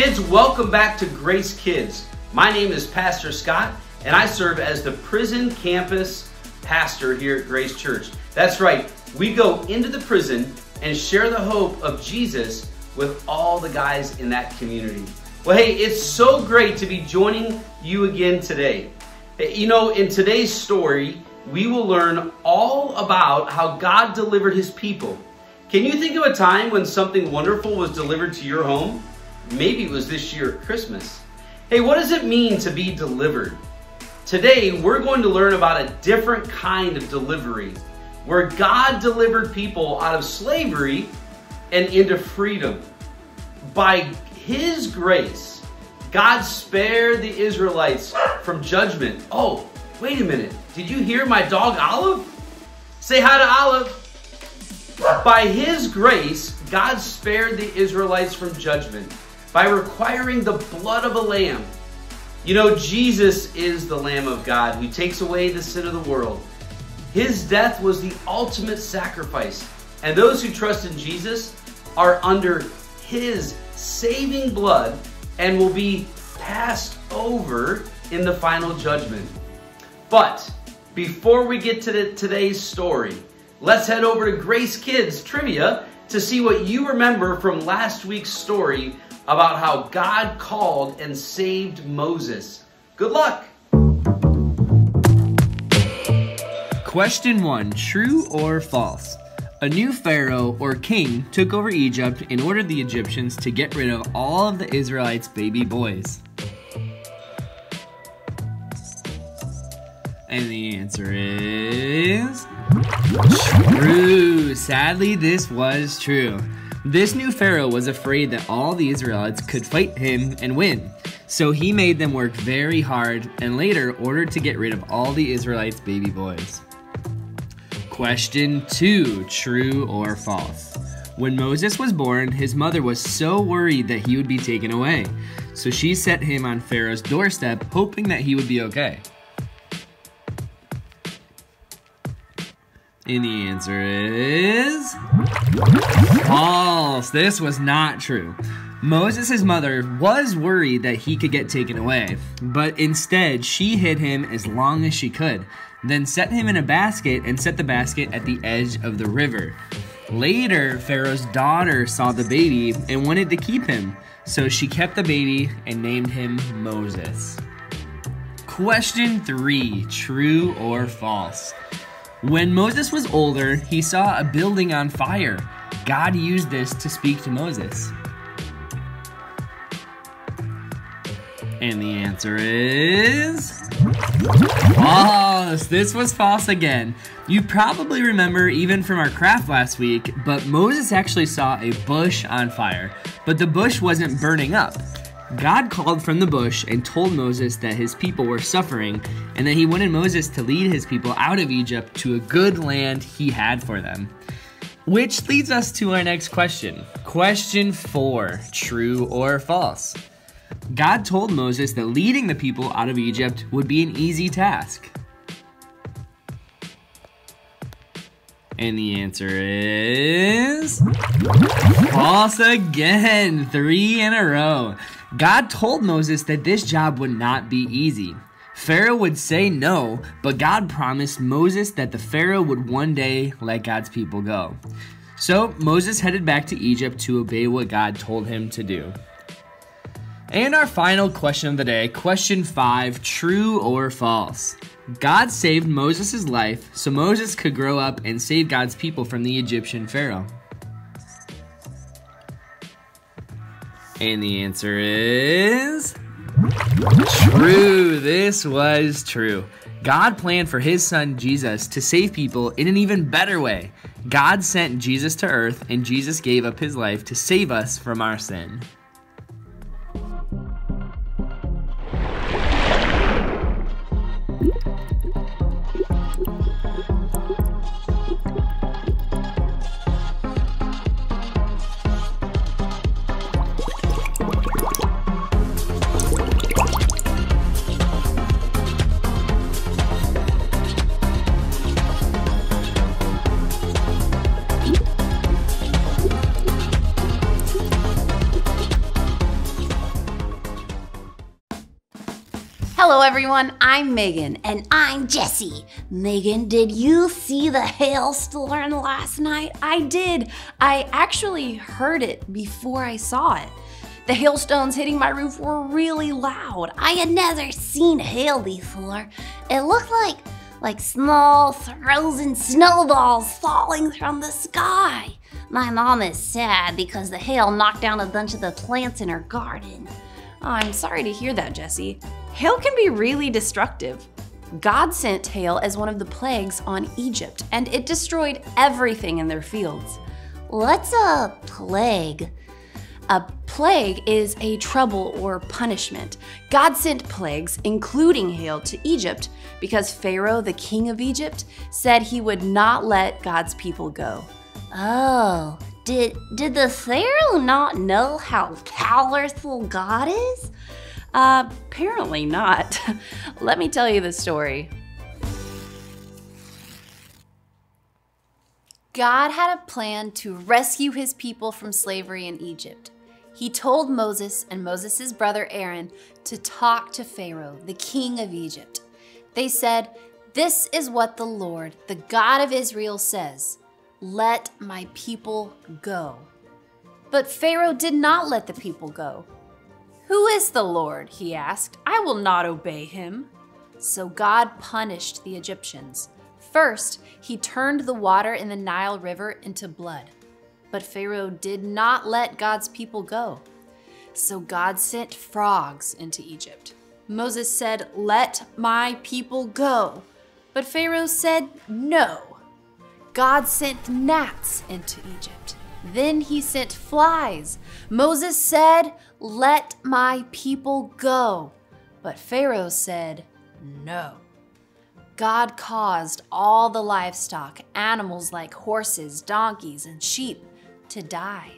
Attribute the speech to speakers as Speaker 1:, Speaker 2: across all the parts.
Speaker 1: kids, welcome back to Grace Kids. My name is Pastor Scott, and I serve as the prison campus pastor here at Grace Church. That's right, we go into the prison and share the hope of Jesus with all the guys in that community. Well, hey, it's so great to be joining you again today. You know, in today's story, we will learn all about how God delivered his people. Can you think of a time when something wonderful was delivered to your home? Maybe it was this year at Christmas. Hey, what does it mean to be delivered? Today, we're going to learn about a different kind of delivery where God delivered people out of slavery and into freedom. By His grace, God spared the Israelites from judgment. Oh, wait a minute. Did you hear my dog Olive? Say hi to Olive. By His grace, God spared the Israelites from judgment by requiring the blood of a lamb. You know, Jesus is the Lamb of God who takes away the sin of the world. His death was the ultimate sacrifice, and those who trust in Jesus are under His saving blood and will be passed over in the final judgment. But before we get to the, today's story, let's head over to Grace Kids Trivia to see what you remember from last week's story about how God called and saved Moses. Good luck!
Speaker 2: Question 1 True or false? A new pharaoh or king took over Egypt and ordered the Egyptians to get rid of all of the Israelites' baby boys. And the answer is. True! Sadly, this was true. This new Pharaoh was afraid that all the Israelites could fight him and win. So he made them work very hard and later ordered to get rid of all the Israelites' baby boys. Question 2 True or false? When Moses was born, his mother was so worried that he would be taken away. So she set him on Pharaoh's doorstep, hoping that he would be okay. And the answer is false. This was not true. Moses' mother was worried that he could get taken away, but instead she hid him as long as she could, then set him in a basket and set the basket at the edge of the river. Later, Pharaoh's daughter saw the baby and wanted to keep him, so she kept the baby and named him Moses. Question 3 True or false? When Moses was older, he saw a building on fire. God used this to speak to Moses. And the answer is false. This was false again. You probably remember even from our craft last week, but Moses actually saw a bush on fire, but the bush wasn't burning up. God called from the bush and told Moses that his people were suffering and that he wanted Moses to lead his people out of Egypt to a good land he had for them. Which leads us to our next question. Question 4 True or false? God told Moses that leading the people out of Egypt would be an easy task. And the answer is false again, three in a row. God told Moses that this job would not be easy. Pharaoh would say no, but God promised Moses that the Pharaoh would one day let God's people go. So Moses headed back to Egypt to obey what God told him to do. And our final question of the day, question 5, true or false? God saved Moses' life so Moses could grow up and save God's people from the Egyptian Pharaoh. And the answer is true. This was true. God planned for his son Jesus to save people in an even better way. God sent Jesus to earth, and Jesus gave up his life to save us from our sin.
Speaker 3: Everyone, I'm Megan.
Speaker 4: And I'm Jessie. Megan, did you see the hailstorm last night?
Speaker 3: I did. I actually heard it before I saw it. The hailstones hitting my roof were really loud.
Speaker 4: I had never seen hail before. It looked like like small frozen snowballs falling from the sky. My mom is sad because the hail knocked down a bunch of the plants in her garden.
Speaker 3: Oh, I'm sorry to hear that, Jessie. Hail can be really destructive. God sent hail as one of the plagues on Egypt, and it destroyed everything in their fields.
Speaker 4: What's a plague?
Speaker 3: A plague is a trouble or punishment. God sent plagues, including hail, to Egypt because Pharaoh, the king of Egypt, said he would not let God's people go.
Speaker 4: Oh, did, did the Pharaoh not know how powerful God is?
Speaker 3: Uh, apparently not. Let me tell you the story. God had a plan to rescue his people from slavery in Egypt. He told Moses and Moses' brother Aaron to talk to Pharaoh, the king of Egypt. They said, This is what the Lord, the God of Israel, says Let my people go. But Pharaoh did not let the people go. Who is the Lord? he asked. I will not obey him. So God punished the Egyptians. First, he turned the water in the Nile River into blood. But Pharaoh did not let God's people go. So God sent frogs into Egypt. Moses said, Let my people go. But Pharaoh said, No. God sent gnats into Egypt. Then he sent flies. Moses said, Let my people go. But Pharaoh said, No. God caused all the livestock, animals like horses, donkeys, and sheep, to die.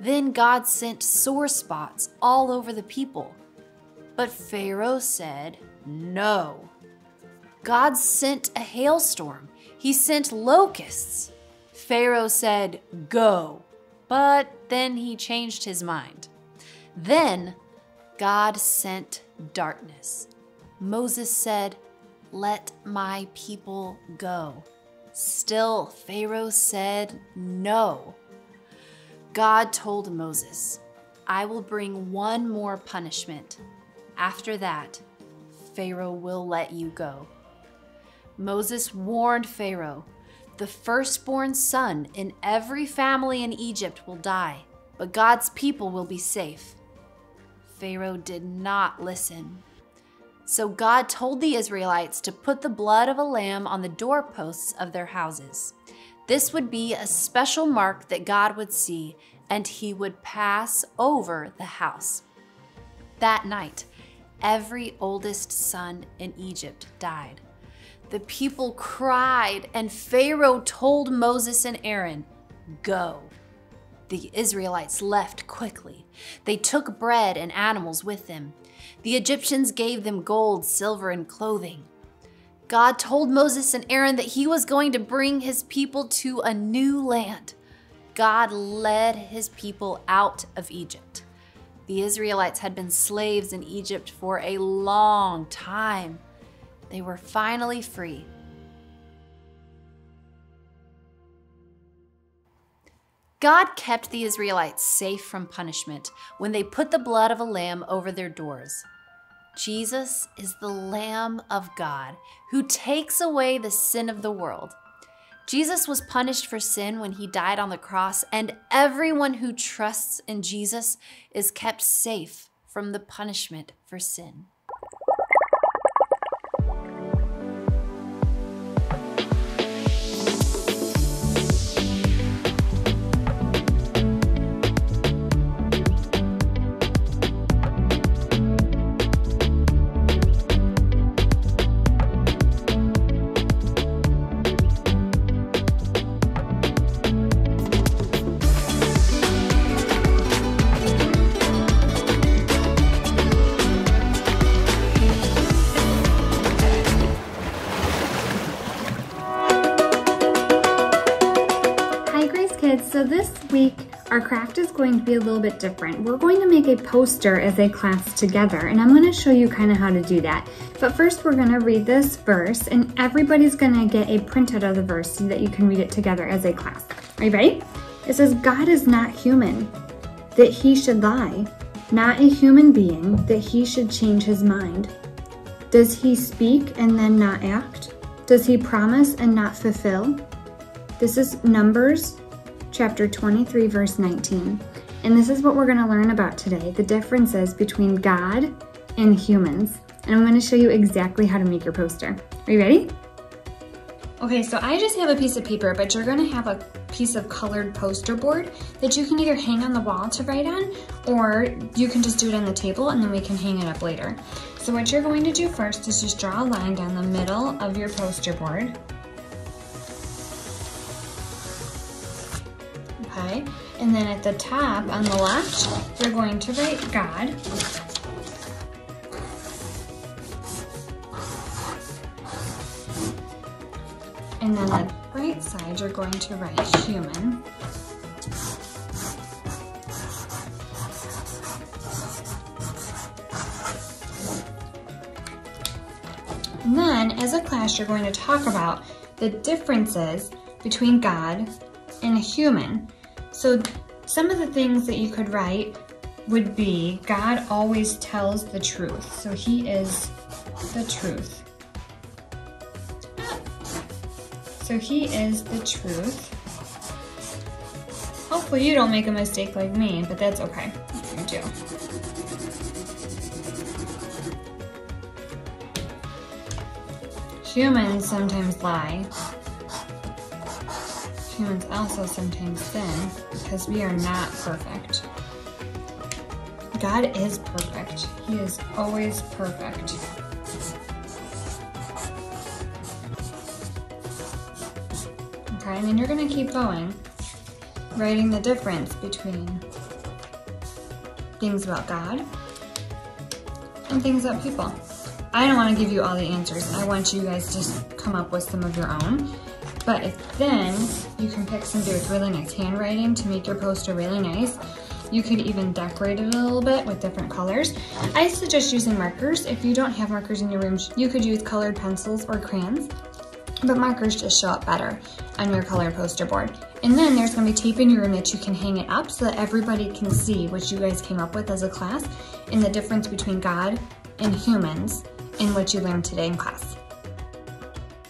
Speaker 3: Then God sent sore spots all over the people. But Pharaoh said, No. God sent a hailstorm. He sent locusts. Pharaoh said, Go. But then he changed his mind. Then God sent darkness. Moses said, Let my people go. Still, Pharaoh said, No. God told Moses, I will bring one more punishment. After that, Pharaoh will let you go. Moses warned Pharaoh the firstborn son in every family in Egypt will die, but God's people will be safe. Pharaoh did not listen. So God told the Israelites to put the blood of a lamb on the doorposts of their houses. This would be a special mark that God would see, and he would pass over the house. That night, every oldest son in Egypt died. The people cried, and Pharaoh told Moses and Aaron, Go. The Israelites left quickly. They took bread and animals with them. The Egyptians gave them gold, silver, and clothing. God told Moses and Aaron that he was going to bring his people to a new land. God led his people out of Egypt. The Israelites had been slaves in Egypt for a long time. They were finally free. God kept the Israelites safe from punishment when they put the blood of a lamb over their doors. Jesus is the Lamb of God who takes away the sin of the world. Jesus was punished for sin when he died on the cross, and everyone who trusts in Jesus is kept safe from the punishment for sin.
Speaker 5: So this week our craft is going to be a little bit different. We're going to make a poster as a class together, and I'm going to show you kind of how to do that. But first, we're going to read this verse, and everybody's going to get a printout of the verse so that you can read it together as a class. Are you ready? It says, God is not human, that he should lie, not a human being, that he should change his mind. Does he speak and then not act? Does he promise and not fulfill? This is Numbers chapter 23, verse 19. And this is what we're going to learn about today the differences between God and humans. And I'm going to show you exactly how to make your poster. Are you ready? Okay, so I just have a piece of paper, but you're going to have a piece of colored poster board that you can either hang on the wall to write on, or you can just do it on the table and then we can hang it up later. So what you're going to do first is just draw a line down the middle of your poster board. Okay, and then at the top on the left, you're going to write God. And then the right side, you're going to write human. And then, as a class, you're going to talk about the differences between God and a human. So some of the things that you could write would be God always tells the truth. So he is the truth. So he is the truth. Hopefully you don't make a mistake like me, but that's okay you do. Humans sometimes lie. Humans also sometimes sin because we are not perfect. God is perfect. He is always perfect. Okay, and then you're gonna keep going, writing the difference between things about God and things about people. I don't want to give you all the answers. I want you guys to come up with some of your own. But then you can pick somebody with really nice handwriting to make your poster really nice. You could even decorate it a little bit with different colors. I suggest using markers. If you don't have markers in your room, you could use colored pencils or crayons but markers just show up better on your colored poster board. And then there's gonna be tape in your room that you can hang it up so that everybody can see what you guys came up with as a class and the difference between God and humans in what you learned today in class.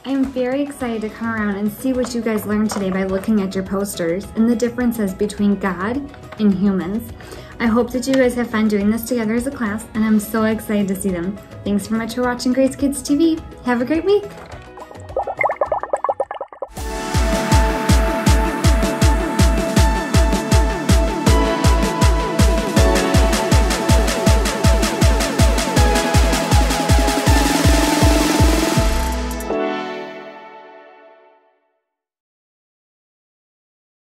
Speaker 5: I'm very excited to come around and see what you guys learned today by looking at your posters and the differences between God and humans. I hope that you guys have fun doing this together as a class and I'm so excited to see them. Thanks so much for watching Grace Kids TV. Have a great week.